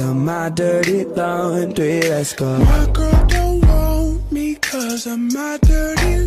of my dirty laundry, let's go. My girl don't want me cause of my dirty